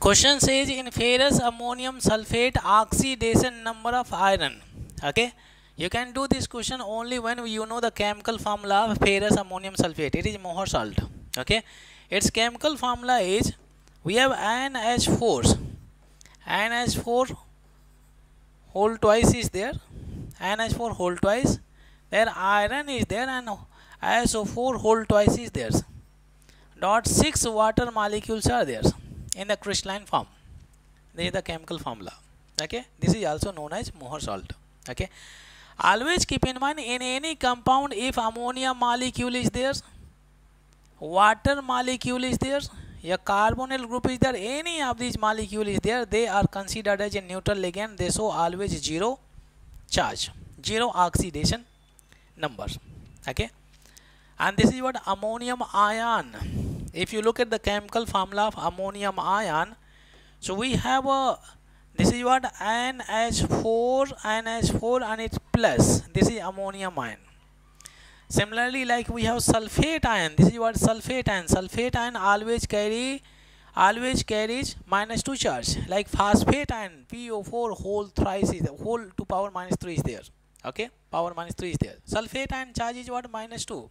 Question says in ferrous ammonium sulfate oxidation number of iron. Okay. You can do this question only when you know the chemical formula of ferrous ammonium sulfate. It is Mohr salt. Okay. Its chemical formula is we have NH4. NH4 whole twice is there. NH4 whole twice. There iron is there and SO4 whole twice is there. Dot 6 water molecules are there in the crystalline form. This is the chemical formula. Okay. This is also known as Mohr salt. Okay. Always keep in mind in any compound if ammonia molecule is there, water molecule is there, a carbonyl group is there, any of these molecule is there, they are considered as a neutral ligand. They show always zero charge, zero oxidation number. Okay. And this is what ammonium ion if you look at the chemical formula of ammonium ion so we have a this is what NH4 NH4 and it's plus this is ammonium ion. Similarly like we have sulfate ion this is what sulfate ion sulfate ion always carry always carries minus 2 charge like phosphate ion PO4 whole thrice is whole to power minus 3 is there okay? Power minus 3 is there. Sulfate ion charge is what? Minus 2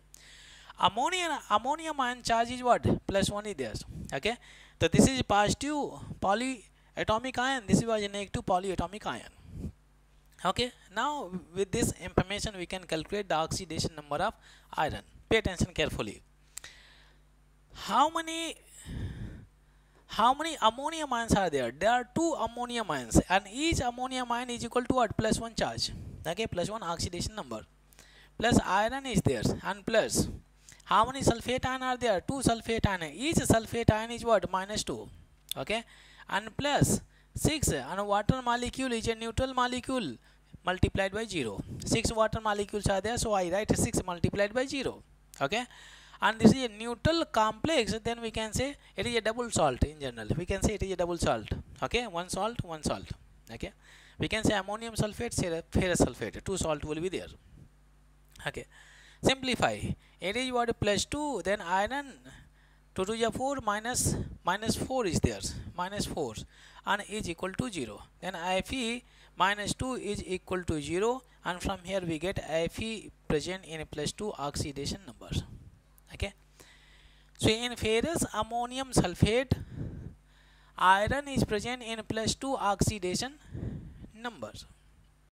ammonia ammonium ion charge is what? Plus 1 is there okay? So this is positive polyatomic ion. This was negative polyatomic ion. Okay? Now with this information we can calculate the oxidation number of iron. Pay attention carefully. How many how many ammonium ions are there? There are two ammonium ions and each ammonium ion is equal to what? Plus 1 charge. Okay? Plus 1 oxidation number. Plus iron is there and plus how many sulfate ion are there? Two sulfate ion. Each sulfate ion is what? Minus 2. Okay. And plus 6. And water molecule is a neutral molecule multiplied by 0. 6 water molecules are there. So I write 6 multiplied by 0. Okay. And this is a neutral complex. Then we can say it is a double salt in general. We can say it is a double salt. Okay. One salt, one salt. Okay. We can say ammonium sulfate, ferrous sulfate. Two salt will be there. Okay simplify. It is what plus 2 then iron 2 to the 4 minus minus 4 is there minus 4 and is equal to 0 then Fe minus 2 is equal to 0 and from here we get Fe present in plus 2 oxidation numbers. Okay? So in ferrous ammonium sulfate iron is present in plus 2 oxidation numbers